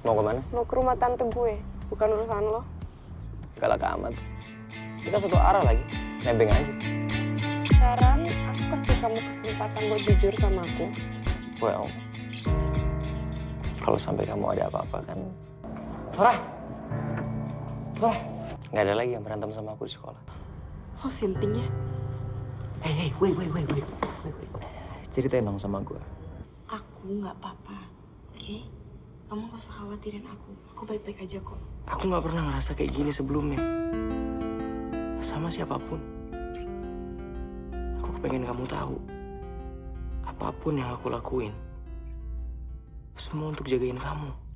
Mau ke mana? Mau ke rumah tante gue, bukan urusan lo. Galak amat. Kita satu arah lagi. Nebeng aja. Sekarang aku kasih kamu kesempatan buat jujur sama aku. Well, kalau sampai kamu ada apa-apa kan... Farah! Farah! Nggak ada lagi yang berantem sama aku di sekolah. Lo sinting ya? Hey, hey, wait, wait, wait, wait. wait, wait. Ceritain dong sama gue. Aku nggak apa-apa, oke? Kamu gak usah khawatirin aku. Aku baik-baik aja kok. Aku nggak pernah ngerasa kayak gini sebelumnya. Sama siapa pun. Aku kepengen kamu tahu. Apa pun yang aku lakuin. Semua untuk jagain kamu.